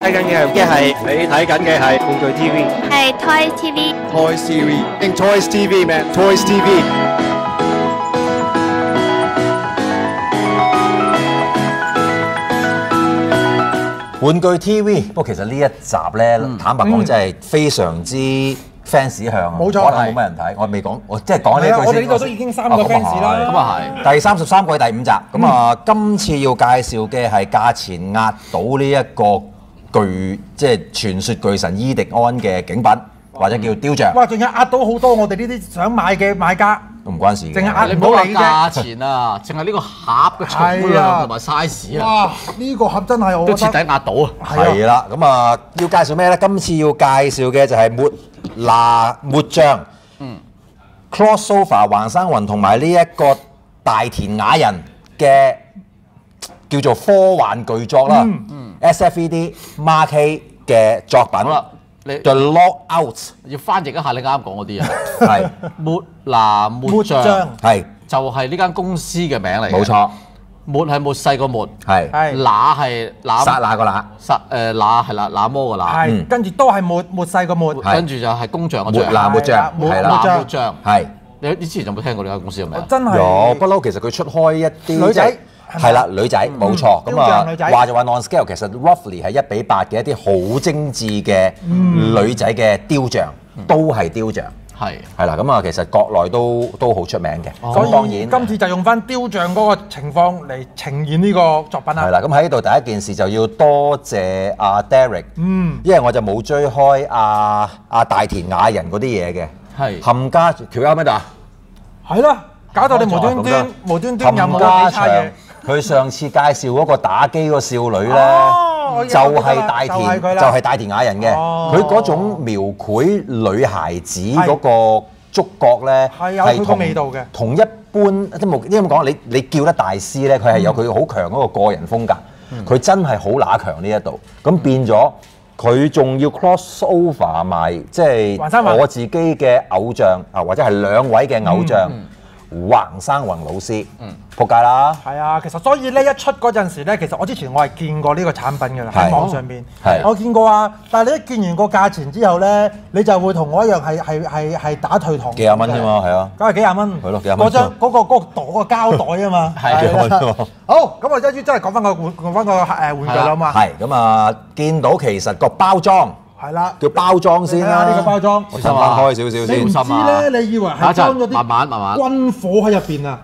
睇緊嘅嘅係你睇緊嘅係玩具 TV。係 Toy TV。Toys TV。定 Toys TV 咩？Toys TV。玩具 TV，不過其實呢一集咧，坦白講真係非常之 fans 向啊，冇錯可能冇乜人睇。我未講，我即係講呢句先。我哋呢度都已經三個啊咁啊 fans 啦咁啊係第三十三季第五集，咁啊，今次要介紹嘅係價錢壓倒呢一個巨，即係傳說巨神伊迪安嘅景品，或者叫雕像，哇！仲有壓到好多我哋呢啲想買嘅買家，都唔關事嘅。淨係壓你唔到你啫。價錢啊，淨係呢個盒嘅重量同埋 size 啊，哇！呢個盒真係我都徹覺得底壓到啊！係啦，咁啊，要介紹咩咧？今次要介紹嘅就係抹拿抹像，嗯，cross sofa 橫生雲同埋呢一個大田雅人嘅叫做科幻巨作啦，SFED Mark K 嘅作品。好啦你，The Lockout 要翻譯一下你啱啱講嗰啲啊，係。抹拿抹抹像像。係。就係呢間公司嘅名嚟冇，錯，抹係抹細個抹，係。係。乸係乸剎那個那殺誒乸係啦，乸魔個乸，係跟住都係抹抹細個抹，跟住就係工匠個抹匠，拿抹將抹拿抹像。抹像。係。你你之前有冇聽過呢間公司嘅名？真係。有不嬲，其實佢出開一啲女仔。即係係啦，女仔冇錯。咁啊，話就話 non scale，其實 roughly 係一比八嘅一啲好精緻嘅女仔嘅雕像，都係雕像。係係啦，咁啊，其實國內都都好出名嘅。當然今次就用翻雕像嗰個情況嚟呈現呢個作品啦。係啦，咁喺呢度第一件事就要多謝阿 Derek，嗯，因為我就冇追開阿阿大田雅人嗰啲嘢嘅。係冚家條友喺度啊？係啦，搞到你無端端無端端有冇差。佢上次介紹嗰個打機個少女咧，哦就係大田，就係大田雅人嘅。哦。佢嗰種描繪女孩子嗰個觸覺咧，係同味道嘅。同一般即係冇因為咁講，你你叫得大師咧，佢係有佢好強嗰個個人風格。佢真係好乸強呢一度，咁變咗佢仲要 cross over 埋，即係我自己嘅偶像啊，或者係兩位嘅偶像，橫生雲老師，仆街啦！係啊，其實所以咧一出嗰陣時咧，其實我之前我係見過呢個產品嘅啦，喺網上面係，我見過啊。但係你一見完個價錢之後咧，你就會同我一樣係係係係打退堂鼓嘅。幾廿蚊啫嘛，係啊，梗係幾廿蚊。係咯幾廿蚊嗰張嗰個嗰個袋嗰個膠袋啊嘛。係幾廿蚊好，咁我一於真係講翻個玩講翻個誒玩具啦嘛。係咁啊！見到其實個包裝係啦。叫包裝先啦，呢個包裝。我伸翻開少少你唔先。心啊。知咧，你以為係裝咗啲慢慢慢慢。軍火喺入邊啊？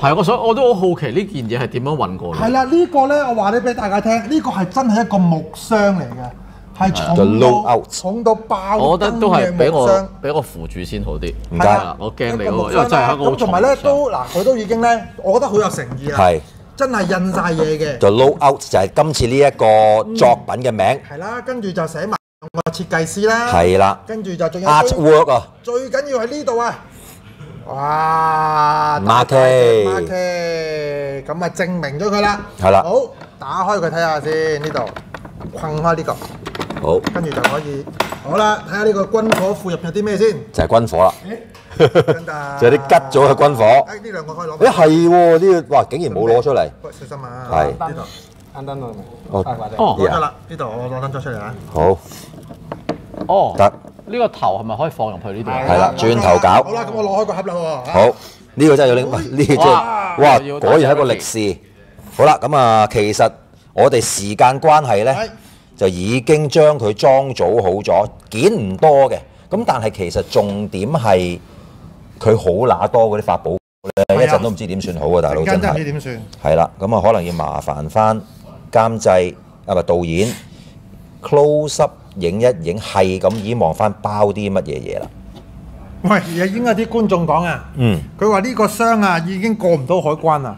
係，我想我都好好奇呢件嘢係點樣運過嚟？係啦，呢個咧我話你俾大家聽，呢個係真係一個木箱嚟嘅，係重到 out 重到爆我覺得都係俾我俾我扶住先好啲。唔該。我驚你因為真係一個好咁同埋咧都嗱，佢都已經咧，我覺得好有誠意啦，係。真係印晒嘢嘅，就 low out 就係今次呢一個作品嘅名，係啦，跟住就寫埋個設計師啦，係啦跟住就仲有 artwork 啊，最緊要係呢度啊！哇 Marquee Marquee 咁啊證明咗佢啦。係啦好，打開佢睇下先，呢度困開呢個，好跟住就可以。好啦，睇下呢個軍火庫入邊有啲咩先。就係軍火啦，就係啲吉咗嘅軍火。誒呢兩個可以攞。誒係喎，呢個哇竟然冇攞出嚟，喂，小心啊！係呢度。啱燈咯，哦哦得啦，呢度我攞燈咗出嚟啦。好哦，得呢個頭係咪可以放入去呢度？係啦轉頭搞好啦，咁我攞開個盒啦喎。好，呢個真係要拎，呢個真係哇果然係一個歷史。好啦，咁啊，其實我哋時間關係咧，就已經將佢裝組好咗，件唔多嘅。咁但係其實重點係佢好乸多嗰啲法寶咧，一陣都唔知點算好啊，大佬真陣間真係唔知係。點算。係啦，咁啊可能要麻煩翻監製啊，咪導演 close up 影一影，係咁已經望翻包啲乜嘢嘢啦。喂，已經有啲觀眾講啊，嗯，佢話呢個箱啊已經過唔到海關啦。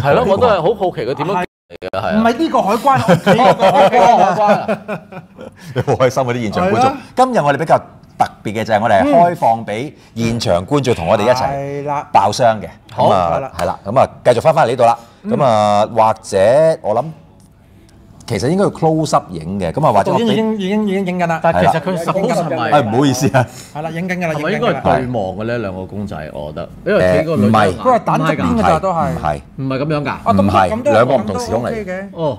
係咯，我都係好好奇佢點樣嚟嘅，係啊。唔係呢個海關，屋企嗰個海關你。好開心嗰啲現場觀眾。今日我哋比較特別嘅就係我哋係開放俾現場觀眾同我哋一齊爆箱嘅。好係啦，咁啊繼續翻返嚟呢度啦。咁啊或者我諗其實應該要 close up 影嘅，咁啊或者已經已經已經影緊啦。但係其實佢 suppose 係咪誒唔好意思啊，係啦，影緊㗎啦，係咪應該。對望嘅呢兩個公仔？我覺得，因為誒幾個女唔係佢係蛋側邊唔係㗎咋都係唔係。唔係咁樣㗎。啊咁唔係兩個唔同時空嚟嘅。哦，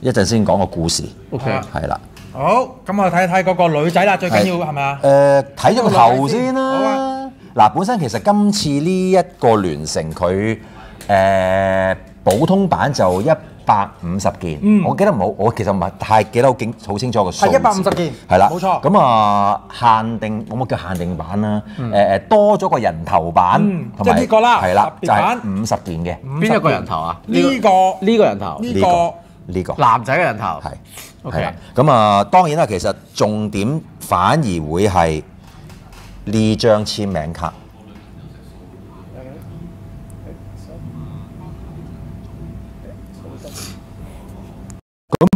一陣先講個故事。OK 係啦。好，咁我睇睇嗰個女仔啦，最緊要係咪啊？誒睇咗個頭先啦啊。嗱，本身其實今次呢一個聯成佢誒普通版就一百五十件，我記得唔好，我其實唔係太記得好清好清楚個數字。係150件。係啦，冇錯咁啊限定，我冇叫限定版啦。誒誒多咗個人頭版嗯，同埋即係呢個啦？係啦，就係五十件嘅。邊一個人頭啊？呢個呢個人頭，呢呢個呢個。男仔嘅人頭。係係啦，咁啊當然啦，其實重點反而會係呢張簽名卡。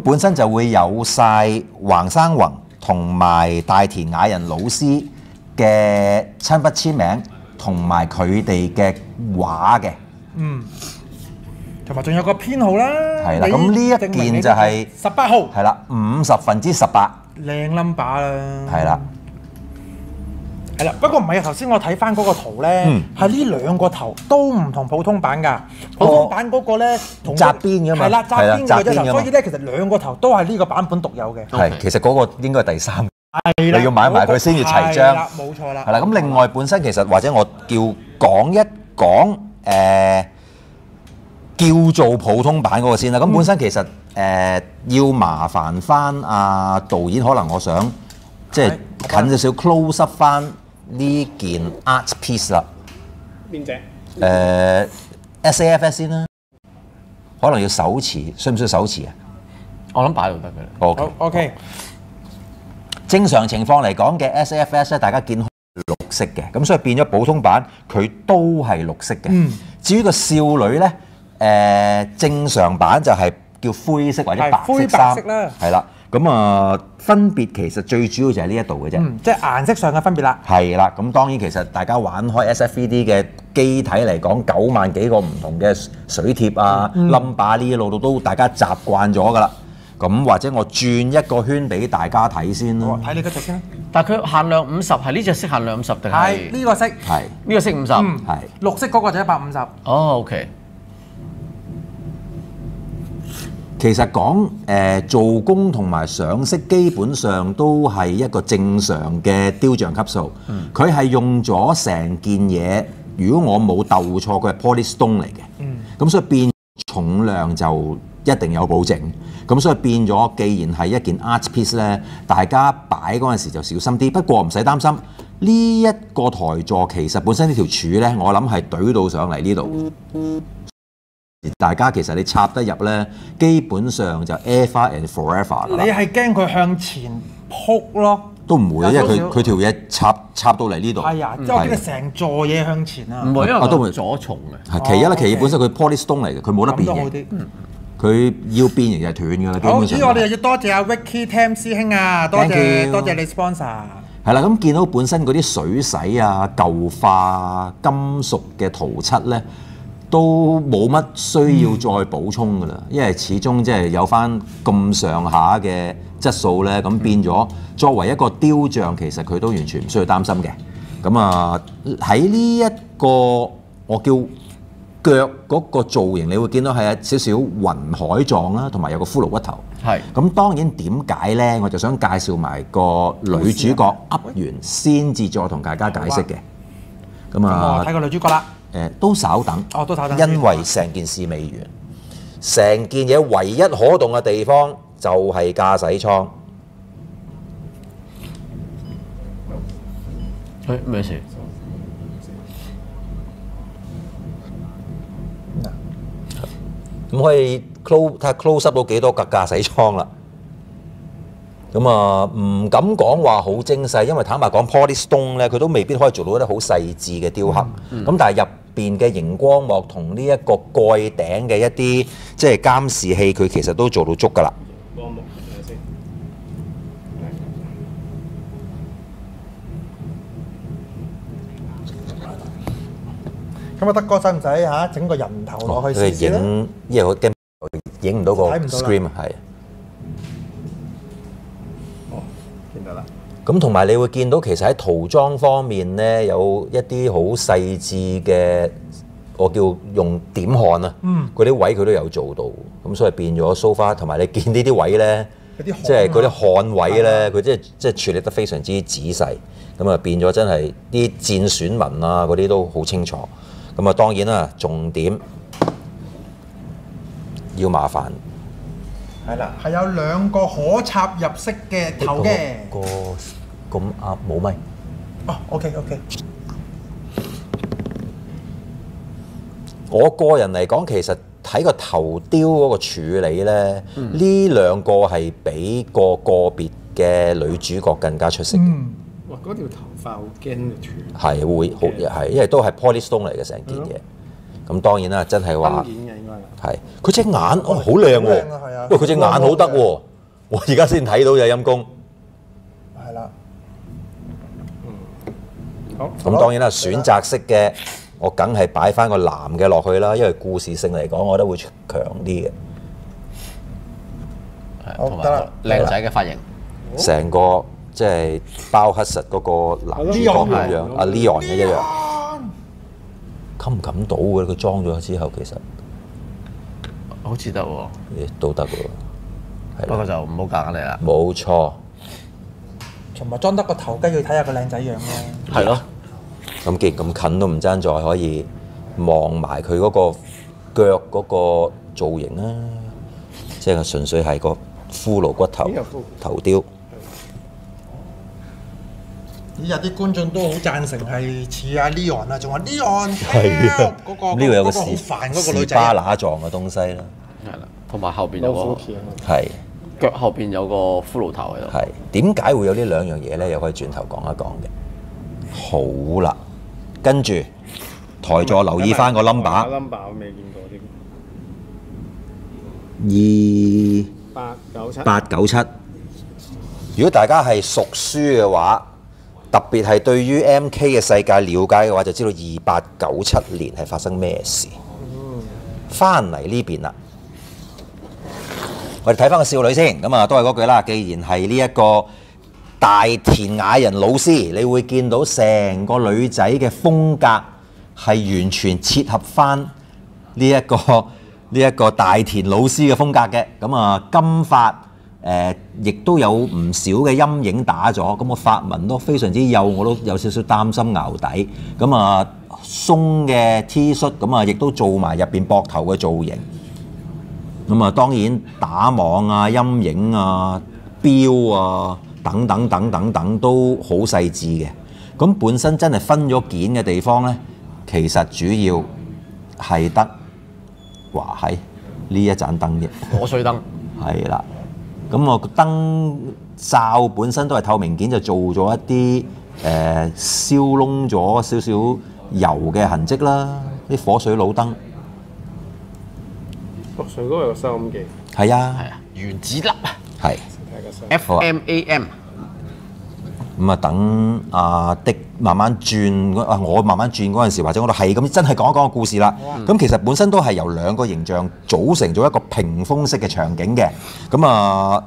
本身就會有晒橫生宏同埋大田雅人老師嘅親筆簽名，同埋佢哋嘅畫嘅。嗯，同埋仲有個編號啦。係啦咁呢一件就係十八號，係啦，五十分之十八，靚 number 啦。係啦。係啦，不過唔係啊！頭先我睇翻嗰個圖咧嗯，係呢兩個頭都唔同普通版㗎。普通版嗰個咧同側邊㗎嘛係啦，側邊嘅啫，所以咧其實兩個頭都係呢個版本獨有嘅。係，其實嗰個應該係第三。係啦，你要買埋佢先至齊張係啦，冇錯啦。係啦，咁另外本身其實或者我叫講一講誒、呃叫做普通版嗰個先啦。咁、本身其實誒、呃要麻煩翻阿導演，可能我想即係近少少 close up 翻呢件 art piece 啦。邊只？誒、SAFS 先啦，可能要手持，需唔需要手持啊我諗擺度得嘅啦。？OK。OK，正常情況嚟講嘅 SAFS 咧，大家見到綠色嘅，咁所以變咗普通版佢都係綠色嘅。嗯至於個少女咧，誒、正常版就係叫灰色或者白色灰白衫，色啦係啦。咁啊，分別其實最主要就係呢一度嘅啫。嗯，即係顏色上嘅分別啦。係啦，咁當然其實大家玩開 SFVD 嘅機體嚟講，九萬幾個唔同嘅水貼啊、嗯 number 呢一路度都大家習慣咗㗎啦。咁或者我轉一個圈俾大家睇先啦。好啊睇你嗰隻先啦。但係佢限量五十，係呢隻色限量五十定係係呢個色，係呢個色五十？嗯係綠色嗰個就一百五十。哦，OK。其實講誒、呃做工同埋上色，基本上都係一個正常嘅雕像級數。佢係、用咗成件嘢，如果我冇鬥錯，佢係 polystone 嚟嘅。咁、所以變重量就一定有保證。咁所以變咗，既然係一件 art piece 咧，大家擺嗰陣時就小心啲。不過唔使擔心，呢、一個台座其實本身呢條柱咧，我諗係懟到上嚟呢度。大家其實你插得入咧，基本上就 ever and forever 㗎你啦，係驚佢向前撲咯？都唔會，因為佢佢條嘢插插到嚟呢度。係啊，即係我驚你成座嘢向前啊。唔會，因為啊都會佢左重嘅。係其一啦，哦其二本身佢 polystone 嚟嘅，佢冇得變嘅，咁都好啲。佢要變形就係斷㗎啦。基好，本上咦，我哋又要多謝阿 Vicky Tam 師兄啊，多 you 多謝你 sponsor。係啦，咁見到本身嗰啲水洗啊、舊化、金屬嘅塗漆咧，都冇乜需要再補充㗎啦，因為始終即係有翻咁上下嘅質素咧，咁變咗作為一個雕像，其實佢都完全唔需要擔心嘅。咁啊喺呢一個我叫腳嗰個造型，你會見到係有少少雲海狀啦，同埋有個骷髏骨頭。係咁當然點解呢？我就想介紹埋個女主角噏完，先至再同大家解釋嘅。咁啊睇個女主角啦。誒都稍等，哦都稍等因為成件事未完，成件嘢唯一可動嘅地方就係駕駛艙。誒咩事？咁可以 close 睇下 close up 到幾多格駕駛艙啦。咁啊，唔敢講話好精細，因為坦白講，polystone 咧，佢都未必可以做到一啲好細緻嘅雕刻。咁、但係入邊嘅熒光幕同呢一個蓋頂嘅一啲即係監視器，佢其實都做到足㗎啦。光幕先。咁啊，德哥使唔使嚇整個人頭落去佢試試咧？影，因為我驚影唔到個 screen 啊，係。咁同埋你會見到其實喺塗裝方面咧，有一啲好細緻嘅我叫用點看啊，嗯。嗰啲位佢都有做到，咁所以變咗 so far，同埋你見呢啲位咧，即係嗰啲焊位咧，佢即係即係處理得非常之仔細，咁啊變咗真係啲戰損紋啊嗰啲都好清楚，咁啊當然啦，重點要麻煩。係啦，係有兩個可插入式嘅頭嘅。個咁啊冇咪。哦，OK OK，我個人嚟講，其實睇個頭雕嗰個處理咧，呢、兩個係比個個別嘅女主角更加出色。嘅，嗯，哇！嗰條頭髮好驚嘅斷，係、會好係，因為都係 polystone 嚟嘅成件嘢。咁當然啦，真係話燈演嘅應該係。係。佢隻眼哦好靚喎。啊，因為佢隻眼好得喎，我而家先睇到有陰公。係啦，好，咁當然啦，選擇式嘅我梗係擺翻個男嘅落去啦，因為故事性嚟講，我覺得會強啲嘅。同埋好得啦。靚仔嘅髮型，成個即係包黑實嗰個男主角咁樣，阿 Leon 嘅一樣，冚唔冚到嘅？佢裝咗之後，其實。好似得喎，誒都得嘅喎，係啦，不過就唔好夾硬嚟啦。冇錯。同埋裝得個頭雞要睇下個靚仔樣咯。係咯，咁既然咁近都唔爭在可以望埋佢嗰個腳嗰個造型啦，即係純粹係個骷髏骨頭頭雕。咦有啲觀眾都好贊成係似阿 Leon 啊，仲話 Leon 係啊，嗰個呢度有個嗰個好煩嗰個女仔巴仔。拿狀嘅東西啦，係啦，同埋後邊有個！係。腳後邊有個骷髏頭喺度。係點解會有呢兩樣嘢咧？又可以轉頭講一講嘅。好啦，跟住台座留意翻個 number number 我未見過二添，八九七。八九七。如果大家係熟書嘅話，特別係對於 M K 嘅世界了解嘅話，就知道二八九七年係發生咩事。翻嚟呢邊啦，我哋睇翻個少女先，咁啊都係嗰句啦。既然係呢一個大田雅人老師，你會見到成個女仔嘅風格係完全切合翻呢一個 呢一個大田老師嘅風格嘅。咁啊金髮。誒，亦、都有唔少嘅陰影打咗，咁個髮紋都非常之幼，我都有少少擔心淆底。咁啊，鬆嘅 T 恤，咁啊，亦都做埋入邊膊頭嘅造型。咁啊，當然打網啊、陰影啊、標啊等等等等等都好細緻嘅。咁本身真係分咗件嘅地方呢，其實主要係得話喺呢一盞燈嘅。火水燈，係啦，咁我個燈罩本身都係透明件，就做咗一啲誒、呃、燒窿咗少少油嘅痕跡啦，啲火水佬燈哦，上高有個收音機，係啊，係啊，原子粒啊係。，F M A M，咁啊，等阿的慢慢轉嗰啊，我慢慢轉嗰陣時，或者我哋係咁真係講一講個故事啦。咁其實本身都係由兩個形象組成咗一個屏風式嘅場景嘅。咁啊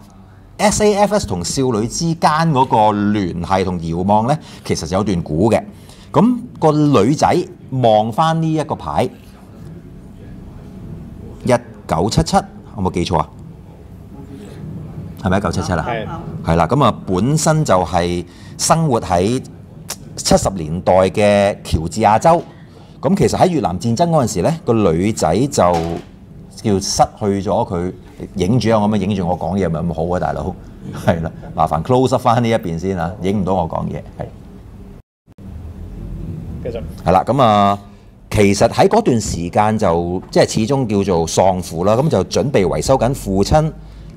，SAFS 同少女之間嗰個聯繫同遙望呢，其實有段古嘅。咁、個女仔望翻呢一個牌，一九七七，有冇記錯啊？係咪一九七七啊？係係啦，咁啊本身就係生活喺七十年代嘅喬治亞州。咁其實喺越南戰爭嗰陣時咧，個女仔就叫失去咗佢影住啊！我咁樣影住我講嘢，咪咁好啊，大佬。係啦，麻煩 close 翻呢一邊先啊，影唔到我講嘢。係繼續。係啦，咁啊，其實喺嗰段時間就即係始終叫做喪父啦，咁就準備維修緊父親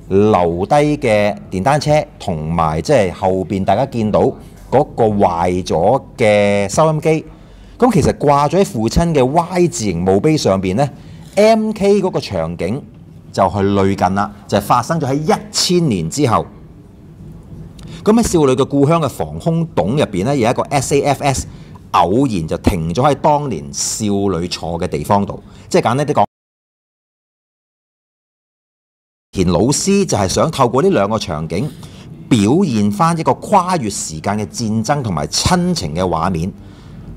留低嘅電單車，同埋即係後邊大家見到嗰個壞咗嘅收音機。咁其實掛咗喺父親嘅 Y 字形墓碑上邊呢 MK 嗰個場景就係類近啦，就係、發生咗喺一千年之後。咁喺少女嘅故鄉嘅防空洞入邊咧，有一個 SAFS 偶然就停咗喺當年少女坐嘅地方度，即係簡單啲講，田老師就係想透過呢兩個場景表現翻一個跨越時間嘅戰爭同埋親情嘅畫面。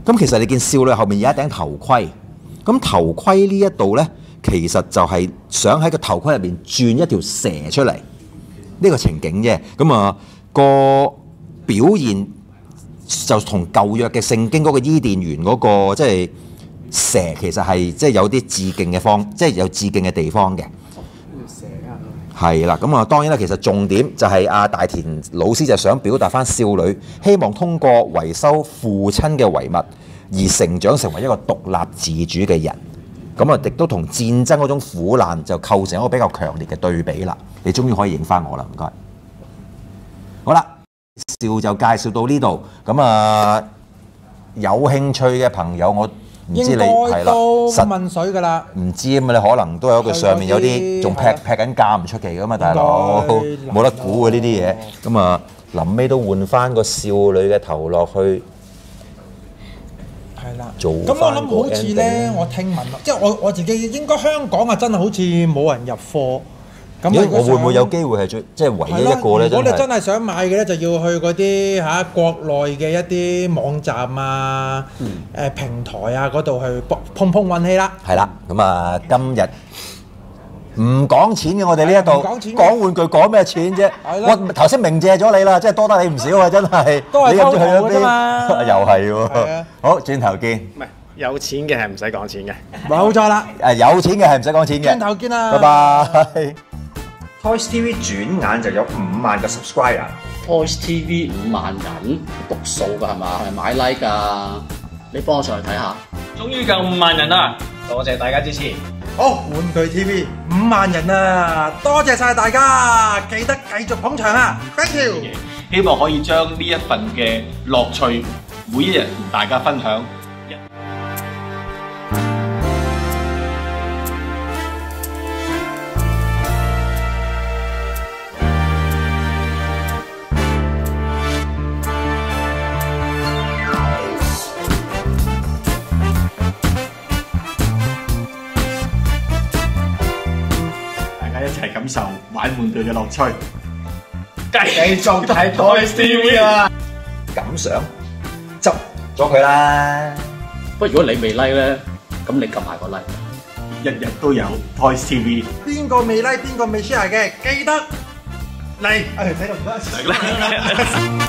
咁其實你見少女後面有一頂頭盔，咁頭盔呢一度呢，其實就係想喺個頭盔入邊轉一條蛇出嚟，呢、個情景啫。咁啊個表現就同舊約嘅聖經嗰個伊甸園嗰、個即係蛇，其實係即係有啲致敬嘅方，即係有致敬嘅地方嘅。係啦，咁啊當然啦，其實重點就係阿大田老師就想表達翻少女希望通過維修父親嘅遺物而成長成為一個獨立自主嘅人。咁啊，亦都同戰爭嗰種苦難就構成一個比較強烈嘅對比啦。你終於可以影翻我啦，唔該。好啦，笑就介紹到呢度。咁啊，有興趣嘅朋友，我唔知你係啦，實問水㗎啦。唔知啊嘛，你可能都有佢上面有啲仲劈劈緊價唔出奇噶嘛，大佬冇得估嘅呢啲嘢。咁啊，臨尾都換翻個少女嘅頭落去，係啦，做咁我諗好似咧我聽聞咯，即係我我自己應該香港啊，真係好似冇人入貨。咁咦我會唔會有機會係最即係唯一一個咧？真如果你真係係想買嘅咧，就要去嗰啲嚇國內嘅一啲網站啊、嗯誒、平台啊嗰度去碰碰碰運氣啦。係啦。咁啊，今日唔講錢嘅，我哋呢一度唔講玩具講咩錢啫？我頭先明借咗你啦，即係多得你唔少啊！真係，都係你入咗去偷圖嘅啫咗邊？嘛 又係喎。好，轉頭見。唔係有錢嘅係唔使講錢嘅。冇錯啦，誒有錢嘅係唔使講錢嘅。轉頭見啦，拜拜。Toys TV 轉眼就有五萬個 subscriber。Toys TV 五萬人讀數㗎係嘛？係咪買 like 㗎？你幫我上去睇下。終於夠五萬人啦！多謝大家支持。好玩具 TV 五萬人啊！多謝晒大家，記得繼續捧場啊！Thank you。希望可以將呢一份嘅樂趣，每一日同大家分享。受玩玩具嘅樂趣。继续睇 Toys TV 啊！咁想執咗佢啦。不過如果你未 like 咧，咁你撳埋個 like。日日都有 Toys TV。邊個未 like 邊個未 share 嘅，記得嚟。誒，睇到唔得。嚟啦！